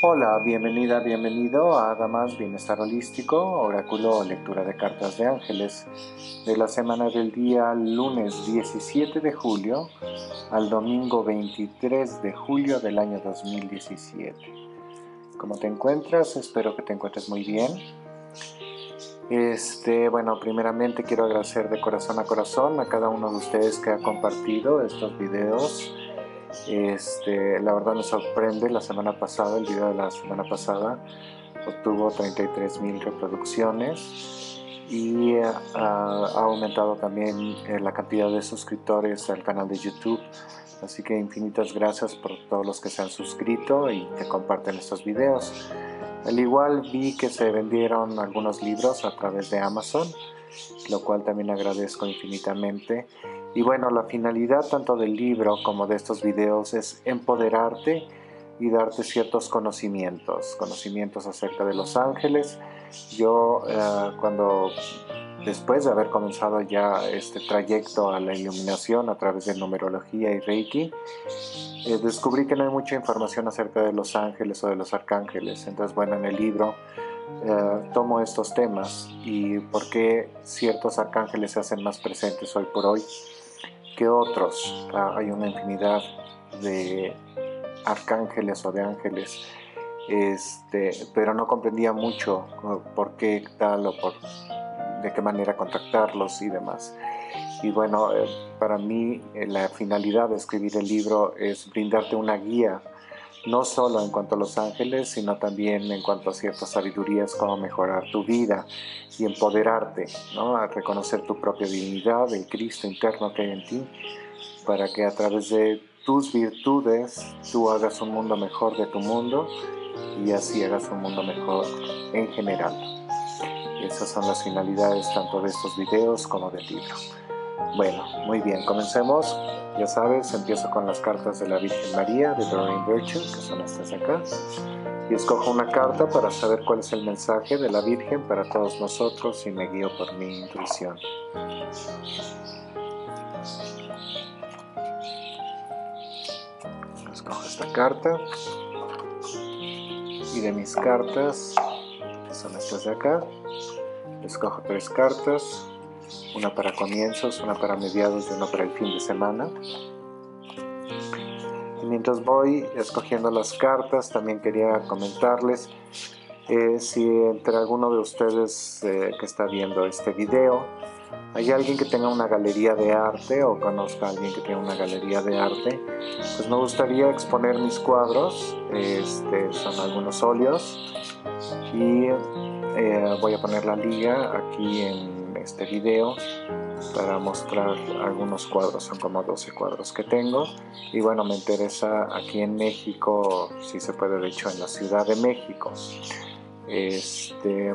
Hola, bienvenida, bienvenido a Damas Bienestar Holístico, oráculo o lectura de cartas de ángeles de la semana del día lunes 17 de julio al domingo 23 de julio del año 2017. ¿Cómo te encuentras? Espero que te encuentres muy bien. Este, bueno, primeramente quiero agradecer de corazón a corazón a cada uno de ustedes que ha compartido estos videos este, la verdad me sorprende, la semana pasada, el video de la semana pasada, obtuvo 33 mil reproducciones y ha, aumentado también eh, la cantidad de suscriptores al canal de YouTube. Así que infinitas gracias por todos los que se han suscrito y que comparten estos videos. Al igual vi que se vendieron algunos libros a través de Amazon, lo cual también agradezco infinitamente. Y bueno, la finalidad tanto del libro como de estos videos es empoderarte y darte ciertos conocimientos, conocimientos acerca de los ángeles. Yo eh, cuando después de haber comenzado ya este trayecto a la iluminación a través de numerología y reiki, eh, descubrí que no hay mucha información acerca de los ángeles o de los arcángeles. Entonces, bueno, en el libro eh, tomo estos temas y por qué ciertos arcángeles se hacen más presentes hoy por hoy que otros. Ah, hay una infinidad de arcángeles o de ángeles, este, pero no comprendía mucho por qué tal o por de qué manera contactarlos y demás. Y bueno, eh, para mí eh, la finalidad de escribir el libro es brindarte una guía no solo en cuanto a los ángeles, sino también en cuanto a ciertas sabidurías, como mejorar tu vida y empoderarte, ¿no? a reconocer tu propia divinidad, el Cristo interno que hay en ti, para que a través de tus virtudes tú hagas un mundo mejor de tu mundo y así hagas un mundo mejor en general. Esas son las finalidades tanto de estos videos como del libro. Bueno, muy bien, comencemos. Ya sabes, empiezo con las cartas de la Virgen María de Doreen Virtue, que son estas de acá. Y escojo una carta para saber cuál es el mensaje de la Virgen para todos nosotros y me guío por mi intuición. Escojo esta carta. Y de mis cartas, que son estas de acá, escojo tres cartas una para comienzos, una para mediados y una para el fin de semana. Y mientras voy escogiendo las cartas, también quería comentarles eh, si entre alguno de ustedes eh, que está viendo este video hay alguien que tenga una galería de arte o conozca a alguien que tenga una galería de arte, pues me gustaría exponer mis cuadros. Este, son algunos óleos y eh, voy a poner la liga aquí en este video para mostrar algunos cuadros, son como 12 cuadros que tengo. Y bueno me interesa aquí en México, si se puede de hecho en la Ciudad de México. Este,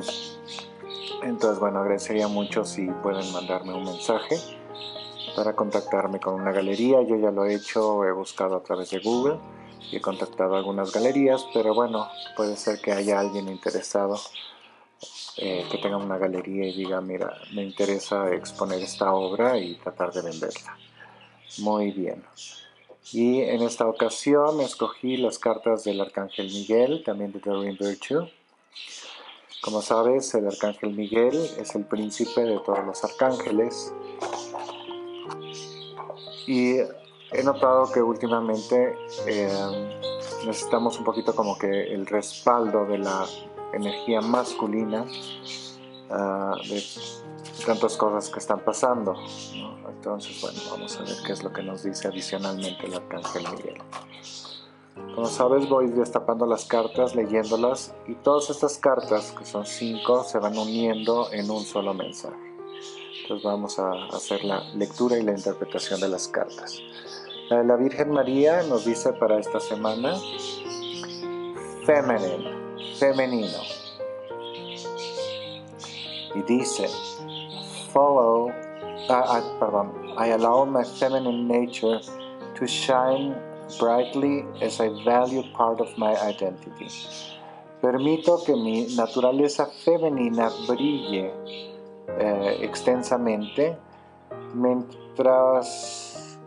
entonces bueno agradecería mucho si pueden mandarme un mensaje para contactarme con una galería, yo ya lo he hecho, he buscado a través de Google y he contactado algunas galerías, pero bueno, puede ser que haya alguien interesado eh, que tenga una galería y diga, mira, me interesa exponer esta obra y tratar de venderla. Muy bien. Y en esta ocasión escogí las cartas del Arcángel Miguel, también de Doreen Virtue. Como sabes, el Arcángel Miguel es el príncipe de todos los arcángeles. Y he notado que últimamente eh, necesitamos un poquito como que el respaldo de la energía masculina ah, de tantas cosas que están pasando. Entonces, bueno, vamos a ver qué es lo que nos dice adicionalmente el Arcángel Miguel. Como sabes, voy destapando las cartas, leyéndolas, y todas estas cartas, que son cinco, se van uniendo en un solo mensaje. Entonces vamos a hacer la lectura y la interpretación de las cartas. La de la Virgen María nos dice para esta semana, Feminine femenino. Y dice, follow, uh, perdón, I allow my feminine nature to shine brightly as a valued part of my identity. Permito que mi naturaleza femenina brille eh, extensamente mientras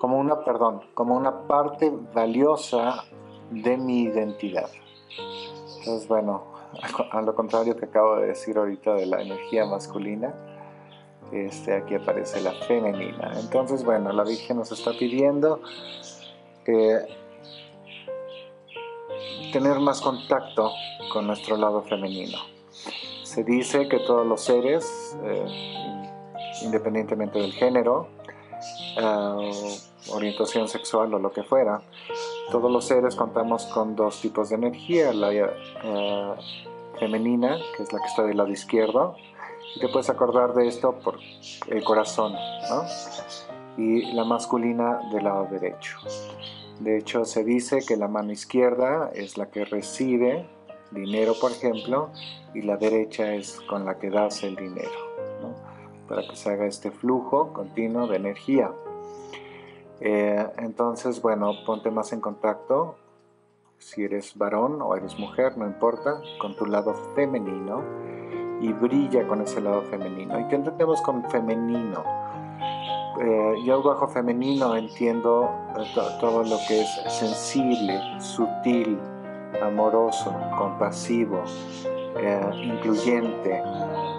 como una, perdón, como una parte valiosa de mi identidad. Entonces, bueno, a lo contrario que acabo de decir ahorita de la energía masculina, este, aquí aparece la femenina. Entonces, bueno, la Virgen nos está pidiendo tener más contacto con nuestro lado femenino. Se dice que todos los seres, eh, independientemente del género, uh, orientación sexual o lo que fuera, todos los seres contamos con dos tipos de energía, la uh, femenina, que es la que está del lado izquierdo, y te puedes acordar de esto por el corazón, ¿no? y la masculina del lado derecho. De hecho, se dice que la mano izquierda es la que recibe dinero, por ejemplo, y la derecha es con la que das el dinero, ¿no? para que se haga este flujo continuo de energía. Eh, entonces, bueno, ponte más en contacto, si eres varón o eres mujer, no importa, con tu lado femenino y brilla con ese lado femenino. ¿Y qué entendemos con femenino? Eh, yo bajo femenino entiendo eh, todo lo que es sensible, sutil, amoroso, compasivo, incluyente,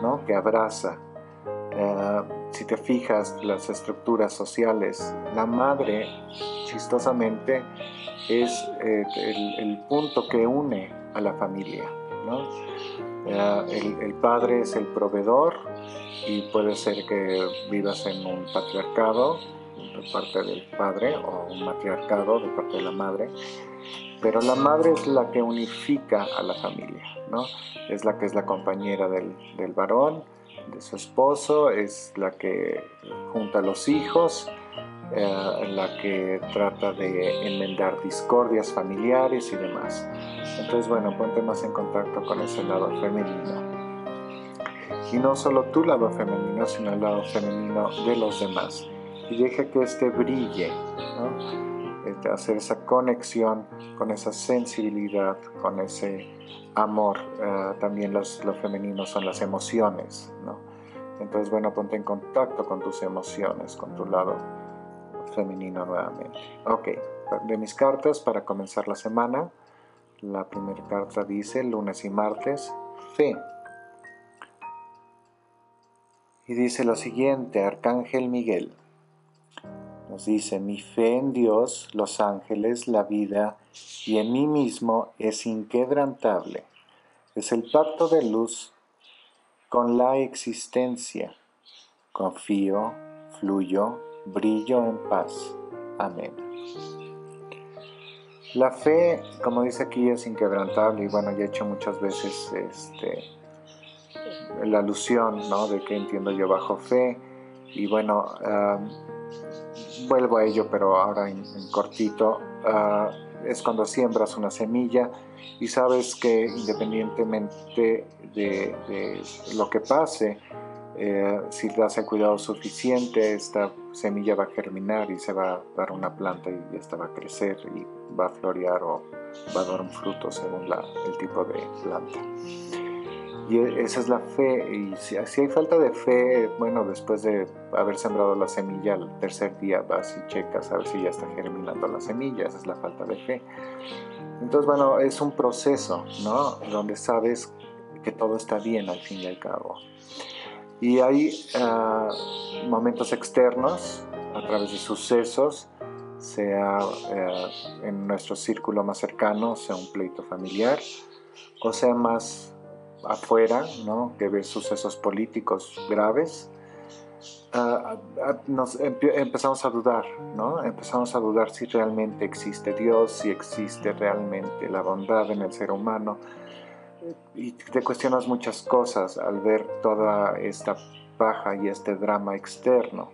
¿no? que abraza. Si te fijas las estructuras sociales, la madre, chistosamente, es el, punto que une a la familia. el, el padre es el proveedor, y puede ser que vivas en un patriarcado de parte del padre o un matriarcado de parte de la madre, pero la madre es la que unifica a la familia, ¿no? Es la que es la compañera del, del varón, de su esposo, es la que junta a los hijos, eh, la que trata de enmendar discordias familiares y demás. Entonces, bueno, ponte más en contacto con ese lado femenino y no solo tu lado femenino, sino el lado femenino de los demás. Y deja que este brille, ¿no? Este, hacer esa conexión con esa sensibilidad, con ese amor. Eh, también los, lo femenino son las emociones. ¿no? Entonces, bueno, ponte en contacto con tus emociones, con tu lado femenino nuevamente. Ok, de mis cartas para comenzar la semana. La primera carta dice lunes y martes, fe. Y dice lo siguiente, Arcángel Miguel. Nos dice, mi fe en Dios, los ángeles, la vida y en mí mismo es inquebrantable. Es el pacto de luz con la existencia. Confío, fluyo, brillo en paz. Amén. La fe, como dice aquí, es inquebrantable y bueno, ya he hecho muchas veces este, la alusión ¿no? de que entiendo yo bajo fe. Y bueno, vuelvo a ello, pero ahora en, cortito. Ah, es cuando siembras una semilla y sabes que independientemente de, lo que pase, eh, si das el cuidado suficiente, esta semilla va a germinar y se va a dar una planta y esta va a crecer y va a florear o va a dar un fruto según el tipo de planta. Y esa es la fe. Y si, hay falta de fe, bueno, después de haber sembrado la semilla, al tercer día vas y checas a ver si ya está germinando la semilla. Esa es la falta de fe. Entonces, bueno, es un proceso, ¿no? Donde sabes que todo está bien al fin y al cabo. Y hay ah, momentos externos a través de sucesos, sea eh, en nuestro círculo más cercano, sea un pleito familiar, o sea más afuera, ¿no? que ve sucesos políticos graves, ah, nos empezamos a dudar, ¿no? Empezamos a dudar si realmente existe Dios, si existe realmente la bondad en el ser humano. Y te cuestionas muchas cosas al ver toda esta paja y este drama externo.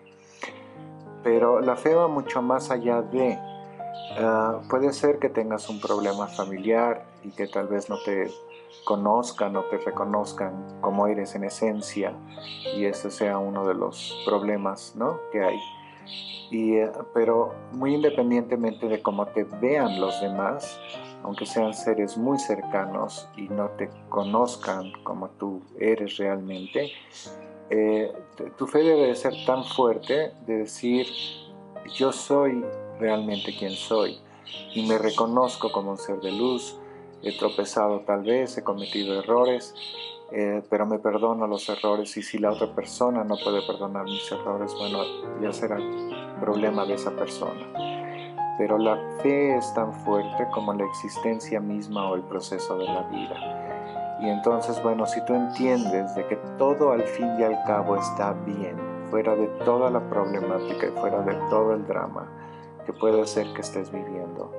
Pero la fe va mucho más allá de... Ah, puede ser que tengas un problema familiar y que tal vez no te conozcan o te reconozcan como eres en esencia y ese sea uno de los problemas ¿no? que hay. Y, eh, pero muy independientemente de cómo te vean los demás, aunque sean seres muy cercanos y no te conozcan como tú eres realmente, eh, tu fe debe ser tan fuerte de decir, yo soy realmente quien soy y me reconozco como un ser de luz. He tropezado tal vez, he cometido errores, eh, pero me perdono los errores y si la otra persona no puede perdonar mis errores, bueno, ya será problema de esa persona. Pero la fe es tan fuerte como la existencia misma o el proceso de la vida. Y entonces, bueno, si tú entiendes de que todo al fin y al cabo está bien, fuera de toda la problemática y fuera de todo el drama que puede ser que estés viviendo,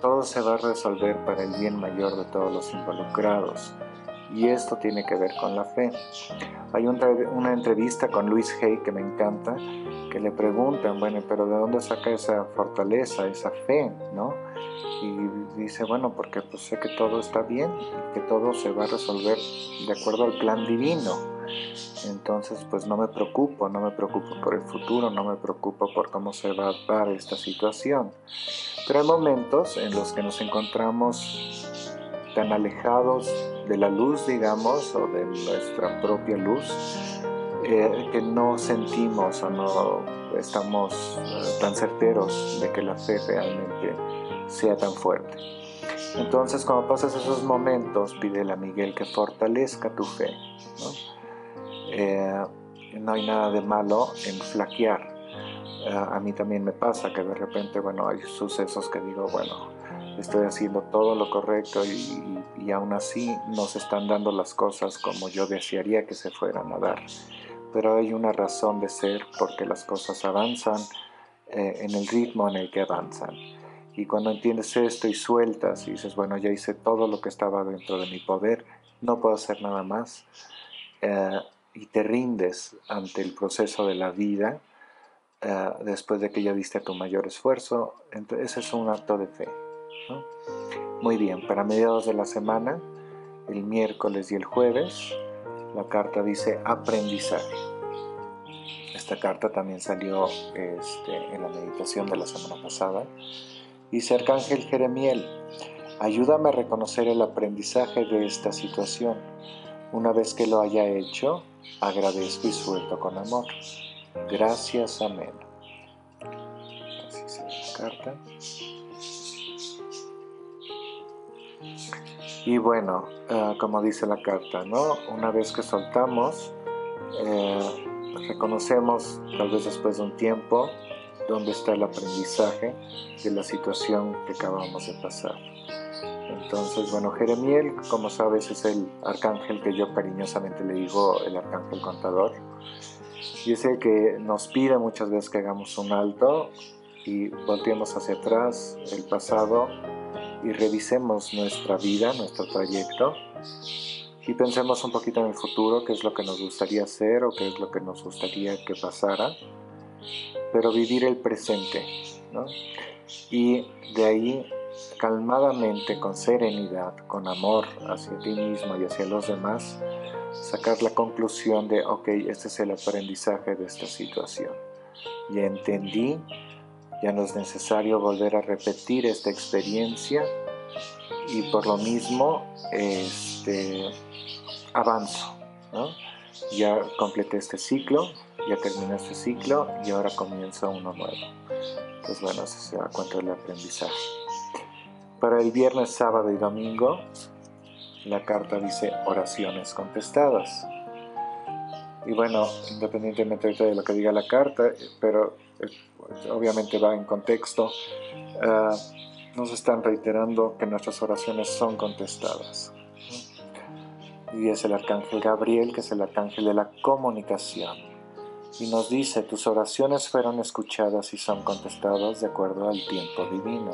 todo se va a resolver para el bien mayor de todos los involucrados. Y esto tiene que ver con la fe. Hay una entrevista con Luis Hay que me encanta, que le preguntan, bueno, pero ¿de dónde saca esa fortaleza, esa fe, no? Y dice, bueno, porque pues sé que todo está bien y que todo se va a resolver de acuerdo al plan divino. Entonces, pues no me preocupo, no me preocupo por el futuro, no me preocupo por cómo se va a dar esta situación. Pero hay momentos en los que nos encontramos tan alejados de la luz, digamos, o de nuestra propia luz, eh, que no sentimos o no estamos eh, tan certeros de que la fe realmente sea tan fuerte. Entonces, cuando pasas esos momentos, pídele a Miguel que fortalezca tu fe. ¿no? Eh, no hay nada de malo en flaquear. A mí también me pasa que de repente, bueno, hay sucesos que digo, bueno, estoy haciendo todo lo correcto y, y, aún así no se están dando las cosas como yo desearía que se fueran a dar. Pero hay una razón de ser porque las cosas avanzan eh, en el ritmo en el que avanzan. Y cuando entiendes esto y sueltas y dices, bueno, ya hice todo lo que estaba dentro de mi poder, no puedo hacer nada más, eh, y te rindes ante el proceso de la vida, eh, después de que ya diste tu mayor esfuerzo, entonces es un acto de fe. Muy bien, para mediados de la semana, el miércoles y el jueves, la carta dice aprendizaje. Esta carta también salió este, en la meditación de la semana pasada. Dice Arcángel Jeremiel, ayúdame a reconocer el aprendizaje de esta situación. Una vez que lo haya hecho, agradezco y suelto con amor. Gracias, amén. Así se. Y bueno, eh, como dice la carta, ¿no? Una vez que soltamos, eh, reconocemos, tal vez después de un tiempo, dónde está el aprendizaje de la situación que acabamos de pasar. Entonces, bueno, Jeremiel, como sabes, es el arcángel que yo cariñosamente le digo el arcángel contador. Y es el que nos pide muchas veces que hagamos un alto y volteemos hacia atrás, el pasado, y revisemos nuestra vida, nuestro trayecto y pensemos un poquito en el futuro, qué es lo que nos gustaría hacer o qué es lo que nos gustaría que pasara, pero vivir el presente, ¿no? Y de ahí calmadamente, con serenidad, con amor hacia ti mismo y hacia los demás, sacar la conclusión de, ok, este es el aprendizaje de esta situación. Ya entendí ya no es necesario volver a repetir esta experiencia y por lo mismo este, avanzo. Ya completé este ciclo, ya terminé este ciclo y ahora comienza uno nuevo. Entonces bueno, ese se da cuenta del aprendizaje. Para el viernes, sábado y domingo, la carta dice oraciones contestadas. Y bueno, independientemente de lo que diga la carta, pero obviamente va en contexto, ah, nos están reiterando que nuestras oraciones son contestadas. Y es el arcángel Gabriel, que es el arcángel de la comunicación. Y nos dice, tus oraciones fueron escuchadas y son contestadas de acuerdo al tiempo divino.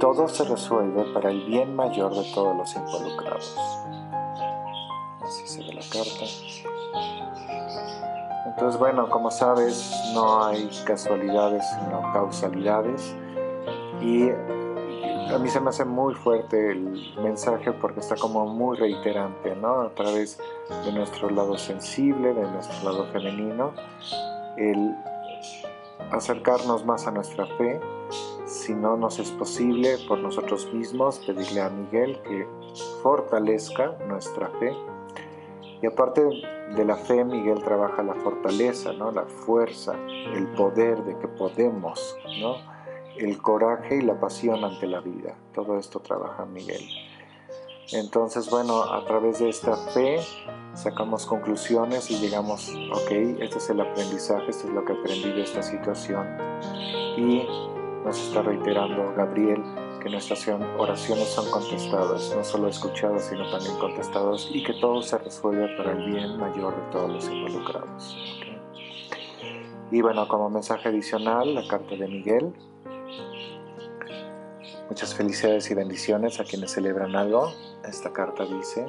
Todo se resuelve para el bien mayor de todos los involucrados. Así se ve la carta. Entonces, bueno, como sabes, no hay casualidades, sino causalidades. Y a mí se me hace muy fuerte el mensaje porque está como muy reiterante, ¿no? A través de nuestro lado sensible, de nuestro lado femenino, el acercarnos más a nuestra fe. Si no nos es posible por nosotros mismos, pedirle a Miguel que fortalezca nuestra fe Y aparte de la fe, Miguel trabaja la fortaleza, ¿no? la fuerza, el poder de que podemos, ¿no? el coraje y la pasión ante la vida. Todo esto trabaja Miguel. Entonces, bueno, a través de esta fe sacamos conclusiones y llegamos, ok, este es el aprendizaje, esto es lo que aprendí de esta situación. Y nos está reiterando Gabriel que nuestras oraciones son contestadas, no solo escuchadas, sino también contestadas, y que todo se resuelve para el bien mayor de todos los involucrados. Y bueno, como mensaje adicional, la carta de Miguel. Muchas felicidades y bendiciones a quienes celebran algo. Esta carta dice,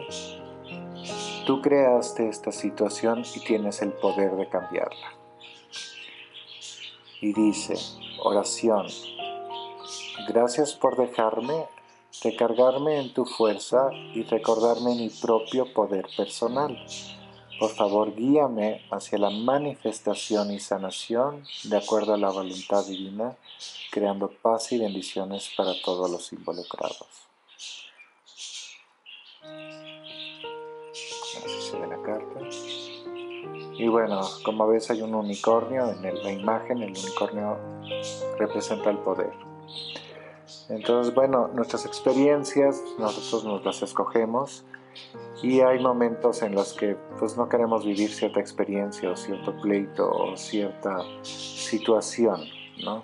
tú creaste esta situación y tienes el poder de cambiarla. Y dice, oración, Gracias por dejarme recargarme en tu fuerza y recordarme mi propio poder personal. Por favor, guíame hacia la manifestación y sanación de acuerdo a la voluntad divina, creando paz y bendiciones para todos los involucrados. Así se ve la carta. Y bueno, como ves hay un unicornio en la imagen, el unicornio representa el poder. Entonces, bueno, nuestras experiencias nosotros nos las escogemos y hay momentos en los que pues no queremos vivir cierta experiencia o cierto pleito o cierta situación, ¿no?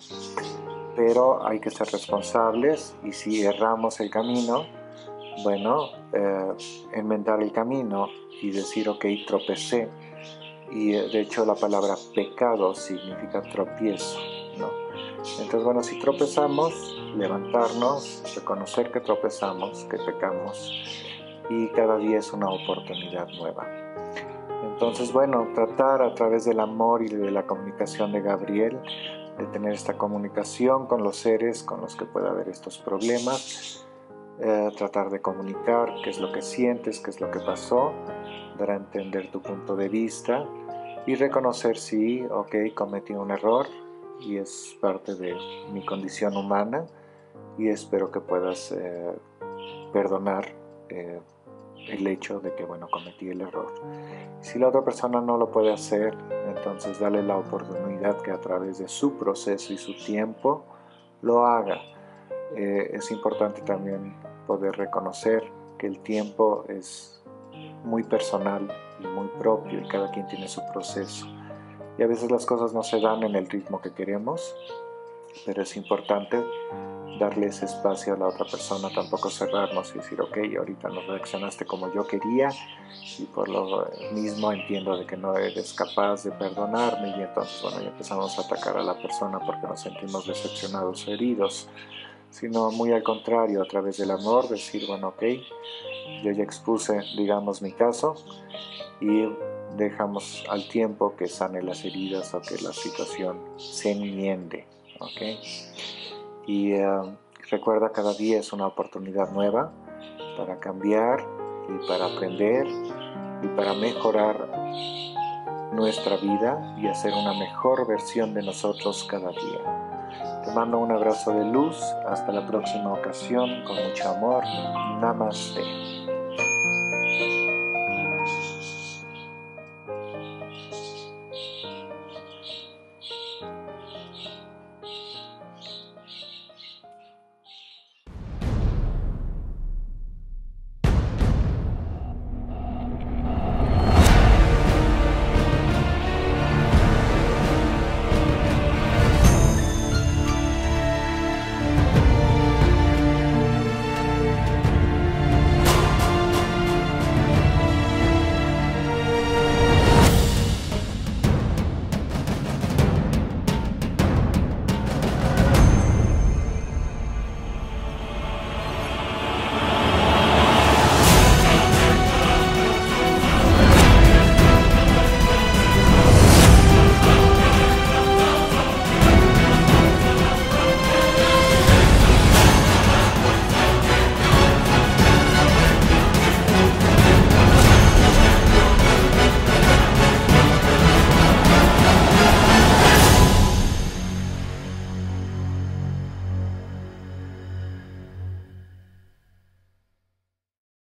Pero hay que ser responsables y si erramos el camino, bueno, eh, enmendar el camino y decir, ok, tropecé. Y eh, de hecho la palabra pecado significa tropiezo, ¿no? Entonces, bueno, si tropezamos, levantarnos, reconocer que tropezamos, que pecamos y cada día es una oportunidad nueva. Entonces, bueno, tratar a través del amor y de la comunicación de Gabriel, de tener esta comunicación con los seres con los que pueda haber estos problemas, eh, tratar de comunicar qué es lo que sientes, qué es lo que pasó, entender tu punto de vista y reconocer si, ok, cometí un error y es parte de mi condición humana y espero que puedas eh, perdonar eh, el hecho de que, bueno, cometí el error. Si la otra persona no lo puede hacer, entonces dale la oportunidad que a través de su proceso y su tiempo lo haga. Eh, es importante también poder reconocer que el tiempo es muy personal y muy propio y cada quien tiene su proceso. Y a veces las cosas no se dan en el ritmo que queremos, pero es importante darle ese espacio a la otra persona, tampoco cerrarnos y decir, ok, ahorita no reaccionaste como yo quería y por lo mismo entiendo de que no eres capaz de perdonarme y entonces, bueno, ya empezamos a atacar a la persona porque nos sentimos decepcionados heridos, sino muy al contrario, a través del amor, decir, bueno, ok, yo ya expuse, digamos, mi caso y dejamos al tiempo que sane las heridas o que la situación se enmiende, ok. Y eh, recuerda, cada día es una oportunidad nueva para cambiar y para aprender y para mejorar nuestra vida y hacer una mejor versión de nosotros cada día. Te mando un abrazo de luz. Hasta la próxima ocasión. Con mucho amor. Namaste.